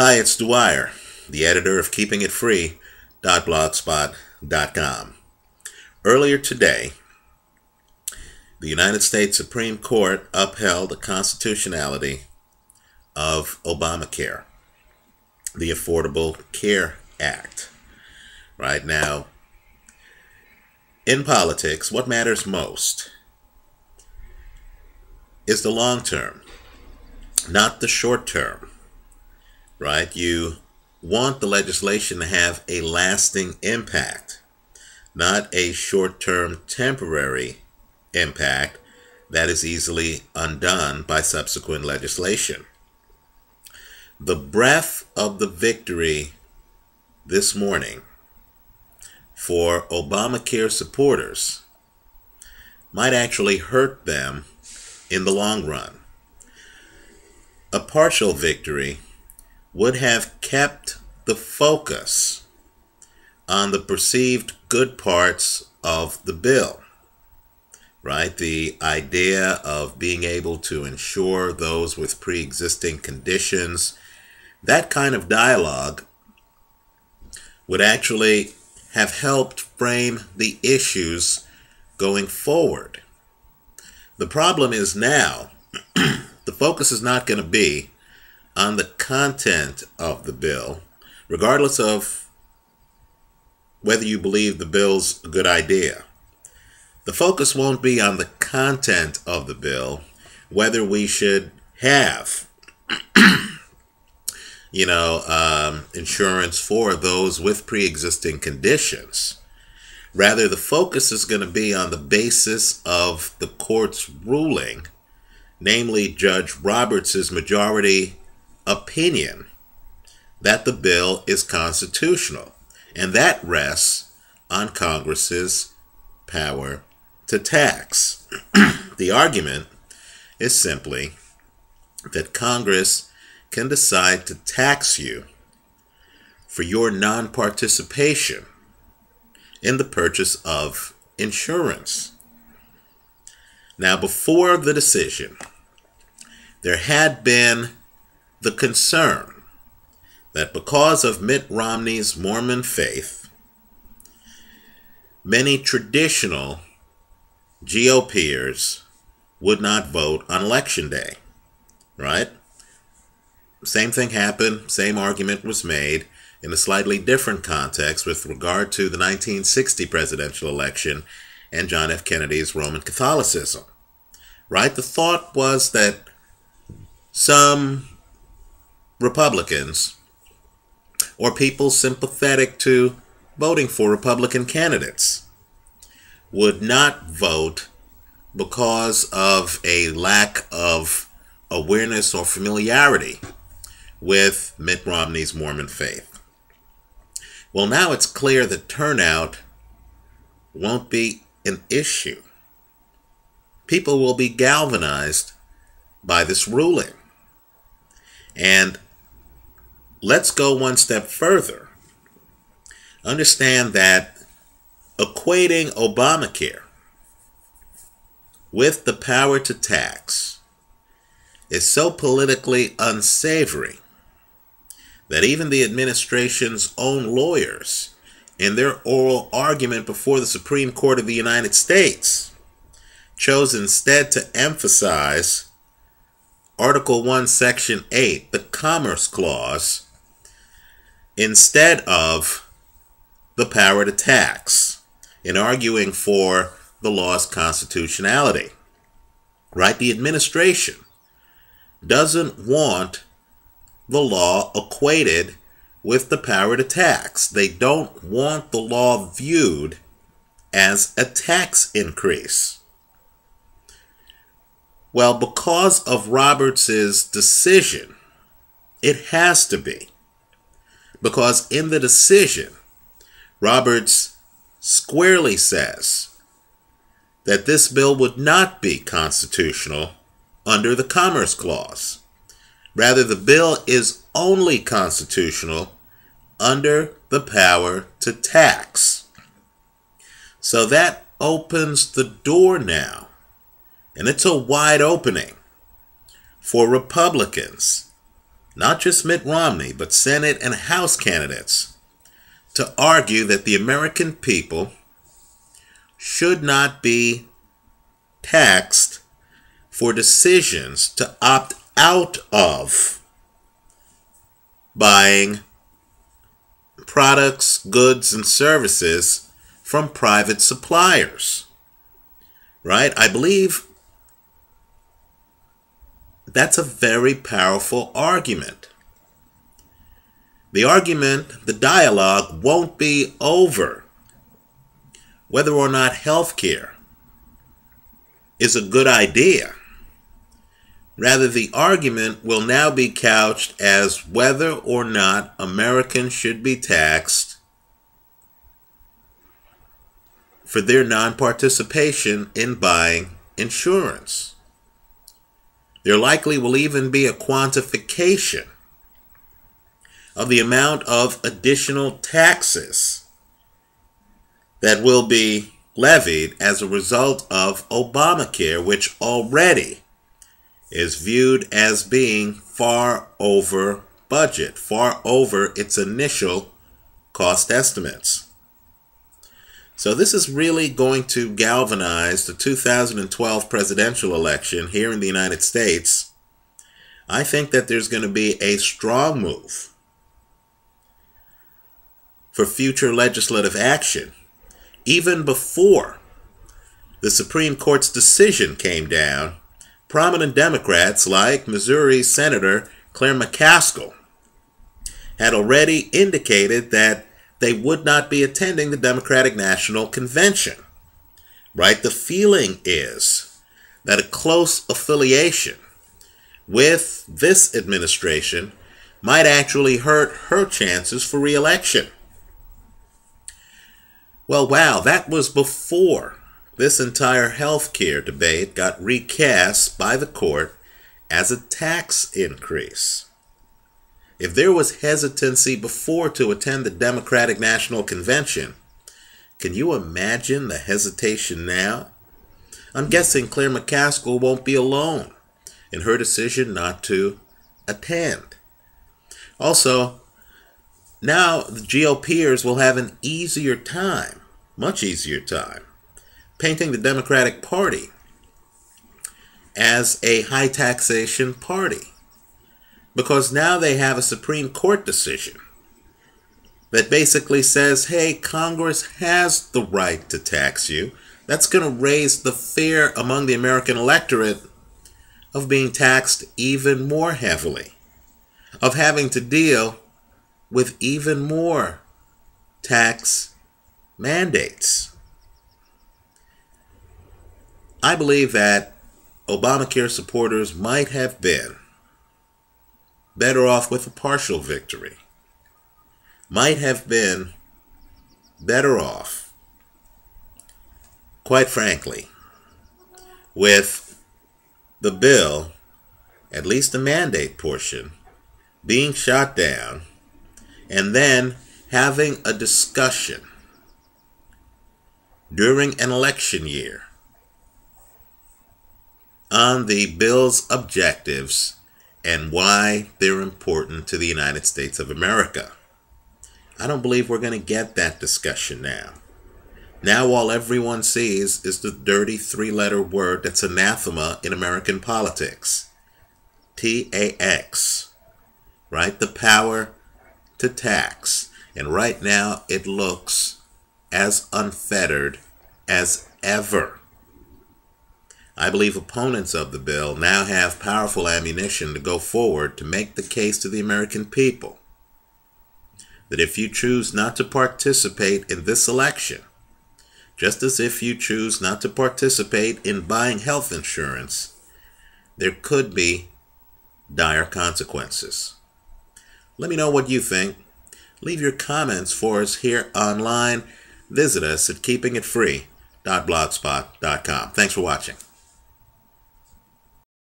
Hi, it's Dwyer, the editor of KeepingItFree.blogspot.com. Earlier today, the United States Supreme Court upheld the constitutionality of Obamacare, the Affordable Care Act. Right now, in politics, what matters most is the long term, not the short term. Right? You want the legislation to have a lasting impact, not a short term temporary impact that is easily undone by subsequent legislation. The breath of the victory this morning for Obamacare supporters might actually hurt them in the long run. A partial victory would have kept the focus on the perceived good parts of the bill, right? The idea of being able to insure those with pre existing conditions, that kind of dialogue would actually have helped frame the issues going forward. The problem is now the focus is not going to be on the content of the bill, regardless of whether you believe the bill's a good idea. The focus won't be on the content of the bill, whether we should have, you know, um, insurance for those with pre existing conditions. Rather, the focus is going to be on the basis of the court's ruling, namely Judge Roberts' majority opinion that the bill is constitutional, and that rests on Congress's power to tax. the argument is simply that Congress can decide to tax you for your non participation in the purchase of insurance. Now, before the decision, there had been the concern that because of Mitt Romney's Mormon faith, many traditional GOPers would not vote on election day, right? Same thing happened, same argument was made in a slightly different context with regard to the 1960 presidential election and John F. Kennedy's Roman Catholicism. Right? The thought was that some Republicans or people sympathetic to voting for Republican candidates would not vote because of a lack of awareness or familiarity with Mitt Romney's Mormon faith. Well, now it's clear that turnout won't be an issue. People will be galvanized by this ruling. And let's go one step further. Understand that equating Obamacare with the power to tax is so politically unsavory that even the administration's own lawyers, in their oral argument before the Supreme Court of the United States, chose instead to emphasize Article 1, Section 8, the Commerce Clause, instead of the power to tax, in arguing for the law's constitutionality. Right? The administration doesn't want the law equated with the power to tax. They don't want the law viewed as a tax increase. Well, because of Roberts's decision, it has to be. Because in the decision, Roberts squarely says that this bill would not be constitutional under the Commerce Clause. Rather, the bill is only constitutional under the power to tax. So that opens the door now, and it's a wide opening for Republicans, not just Mitt Romney, but Senate and House candidates, to argue that the American people should not be taxed for decisions to opt out of buying products, goods, and services from private suppliers. Right? I believe that's a very powerful argument. The argument, the dialogue won't be over whether or not health care is a good idea. Rather, the argument will now be couched as whether or not Americans should be taxed for their non participation in buying insurance. There likely will even be a quantification of the amount of additional taxes that will be levied as a result of Obamacare, which already is viewed as being far over budget, far over its initial cost estimates. So, this is really going to galvanize the 2012 presidential election here in the United States. I think that there's going to be a strong move for future legislative action, even before the Supreme Court's decision came down prominent Democrats like Missouri Senator Claire McCaskill had already indicated that they would not be attending the Democratic National Convention. Right? The feeling is that a close affiliation with this administration might actually hurt her chances for reelection. Well, wow, that was before this entire health care debate got recast by the court as a tax increase. If there was hesitancy before to attend the Democratic National Convention, can you imagine the hesitation now? I'm guessing Claire McCaskill won't be alone in her decision not to attend. Also, now the GOPers will have an easier time, much easier time, painting the Democratic Party as a high taxation party. Because now they have a Supreme Court decision that basically says, hey, Congress has the right to tax you. That's going to raise the fear among the American electorate of being taxed even more heavily, of having to deal with even more tax mandates. I believe that Obamacare supporters might have been better off with a partial victory, might have been better off, quite frankly, with the bill, at least the mandate portion, being shot down, and then having a discussion during an election year on the bill's objectives and why they're important to the United States of America. I don't believe we're going to get that discussion now. Now, all everyone sees is the dirty three letter word that's anathema in American politics T A X, right? The power to tax. And right now, it looks as unfettered as ever. I believe opponents of the bill now have powerful ammunition to go forward to make the case to the American people that if you choose not to participate in this election, just as if you choose not to participate in buying health insurance, there could be dire consequences. Let me know what you think. Leave your comments for us here online. Visit us at keepingitfree.blogspot.com. Thanks for watching.